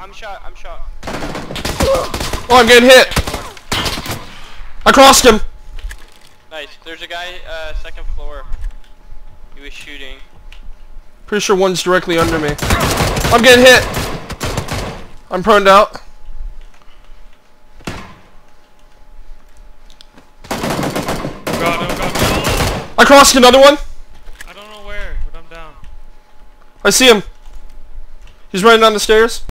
I'm shot. I'm shot. Oh, I'm getting hit. I crossed him. Nice. There's a guy, uh, second floor. He was shooting. Pretty sure one's directly under me. I'm getting hit. I'm pruned out. I crossed another one. I don't know where, but I'm down. I see him. He's running down the stairs.